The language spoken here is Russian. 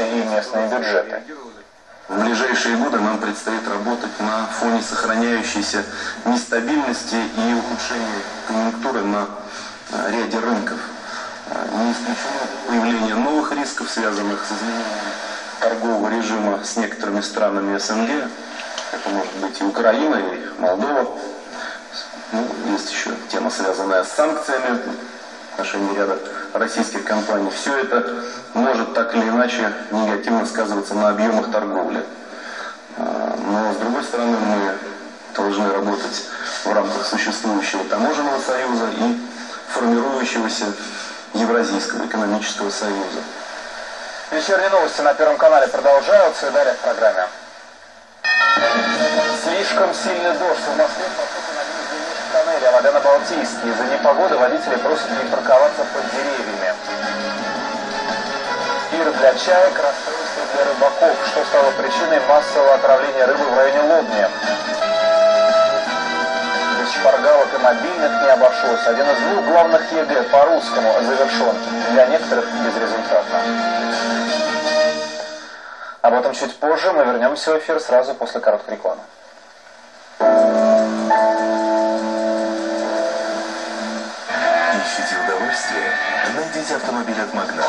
и местные бюджеты. В ближайшие годы нам предстоит работать на фоне сохраняющейся нестабильности и ухудшения конъюнктуры на э, ряде рынков. Э, Не исключено появление новых рисков, связанных с изменением торгового режима с некоторыми странами СНГ. Это может быть и Украина, и Молдова. Ну, есть еще тема, связанная с санкциями в отношении ряда российских компаний. Все это может так или иначе негативно сказываться на объемах торговли. А, Но, с другой стороны, мы должны работать в рамках существующего таможенного союза и формирующегося Евразийского экономического союза. Вечерние новости на Первом канале продолжаются и далее в программе. Слишком сильный дождь в Москве посыпал на нижней тоннеле, вода на Балтийске. Из-за непогоды водители просят не парковаться для чаек, расстройство для рыбаков. Что стало причиной массового отравления рыбы в районе Лобни? Без шпаргалок и мобильных не обошлось. Один из двух главных ЕГЭ по-русскому завершен. Для некоторых безрезультатно. Об этом чуть позже. Мы вернемся в эфир сразу после короткой рекламы. Ищите удовольствие? Найдите автомобиль от Магнат.